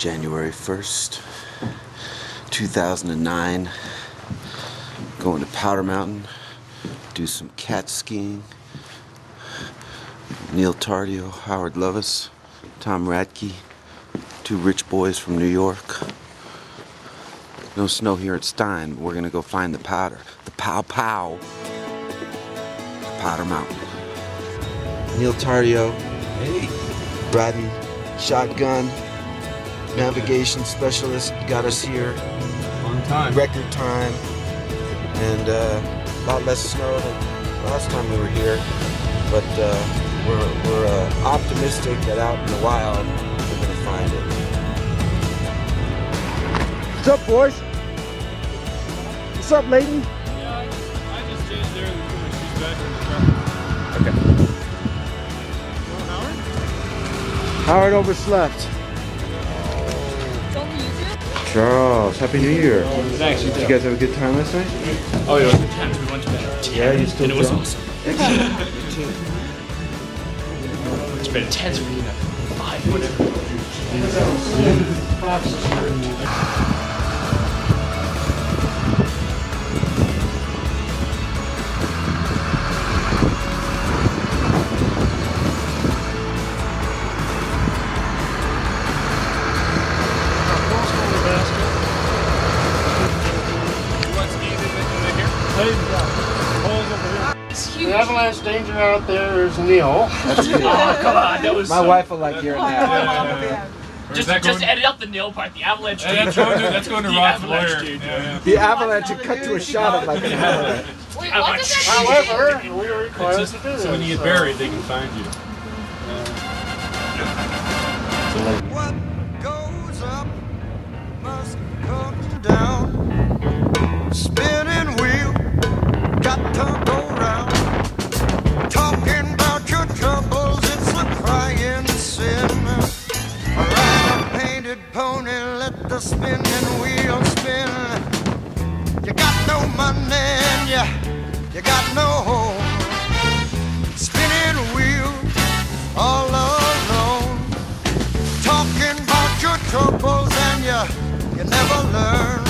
January 1st, 2009. Going to Powder Mountain, do some cat skiing. Neil Tardio, Howard Lovis, Tom Radke, two rich boys from New York. No snow here at Stein, but we're gonna go find the powder. The pow pow. Powder Mountain. Neil Tardio, hey, riding shotgun, navigation specialist, got us here. On time. Record time, and uh, a lot less snow than last time we were here. But uh, we're, we're uh, optimistic that out in the wild we're gonna find it. What's up, boys? What's up, Leighton? Yeah, I, I just changed there and put my shoes back in the truck. Okay. Well, Howard? Howard overslept. Charles, Happy New Year. Thanks, you Did you guys have a good time last night? Oh, yeah, it was intense. We went to bed at 10. Yeah, you still And it was drunk? awesome. it's been intense for you. Five, whatever. The avalanche danger out there is Neil. Oh, come on. That was My so- wife will like hearing that. Just, that just going- edit out the nil part. The avalanche. Hey, that's going to, that's going to The Rod's avalanche lawyer. Yeah, yeah. The avalanche had cut to a shot of like an avalanche. Avalanche. However, we are required It's to do this. so when you get so- buried, they can find you. What goes up must come down. Spinning wheel, you, you got no home. Spinning wheel, all alone talking about your troubles and you you never learn.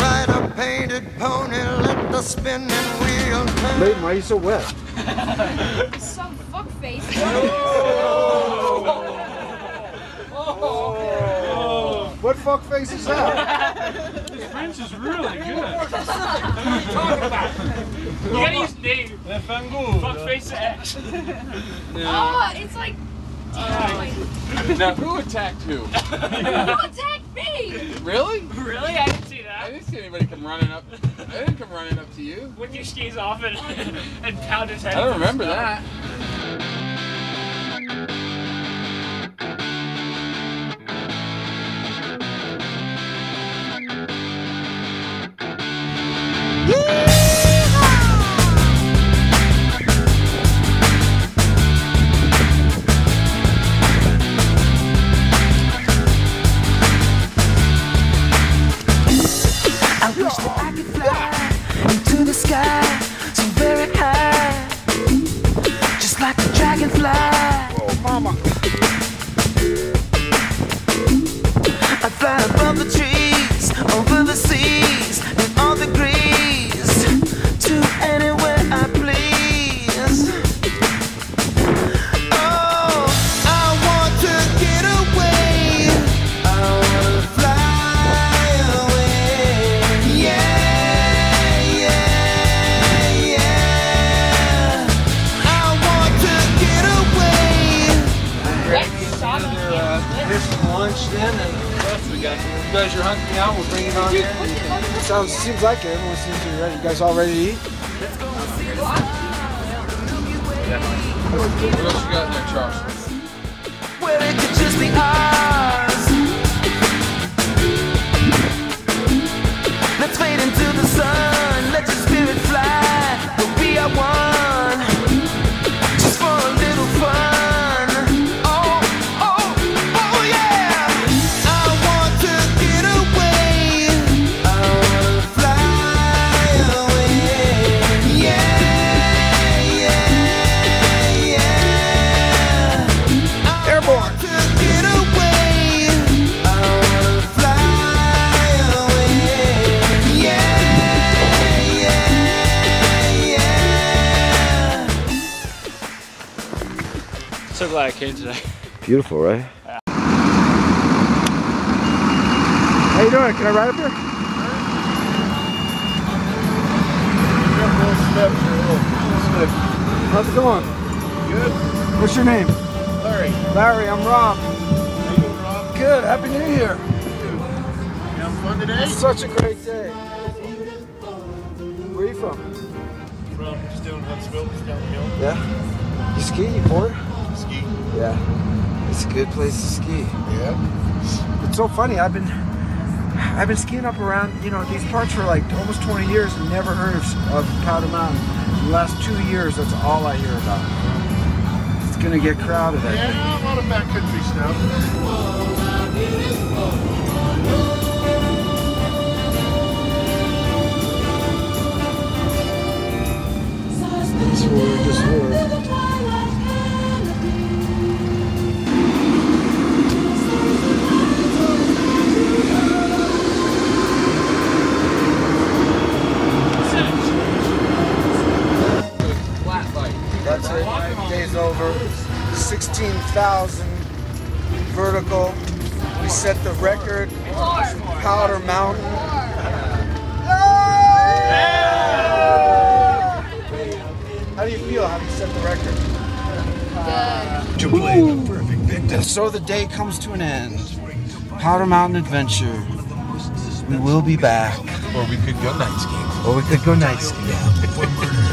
Ride a painted pony, let the spinning wheel turn. Leighton, why are you so wet? Some fuckface. What fuck face is that? His French is really good. What are you talking about? You gotta use name. That fangool. Fuck face X. Oh, it's like. Damn, Now, who attacked who? who attacked me? Really? Really? I didn't see that. I didn't see anybody come running up. I didn't come running up to you. With your skis off and, and pound his head. I don't remember that. A dragonfly. Oh, mama. Guys are hunting out, we'll bring it on in. Sounds seems like it. Everyone seems to be ready. You guys all ready to eat? What else you got in there, Charles? Well, it could just be ours. So glad I came today. Beautiful, right? Yeah. How you doing? Can I ride up here? How's it going? Good. What's your name? Larry. Larry, I'm Rob. How you doing, Rob? Good. Happy New Year. You having fun today? Such a great day. Where are you from? From just down Huntsville, just down the hill. Yeah. You ski? You board? Ski. Yeah. It's a good place to ski. Yeah. It's so funny. I've been I've been skiing up around you know these parts for like almost 20 years and never heard of, of Powder Mountain. The last two years, that's all I hear about. It's gonna get crowded. I think. Yeah, a lot of backcountry stuff. This word, this word. That's it. Day's over. 16,000 vertical. We set the record. Powder Mountain. How do you feel having set the record? To play the perfect victim. So the day comes to an end. Powder Mountain Adventure. We will be back. Or we could go night skiing. Or we could go night skiing.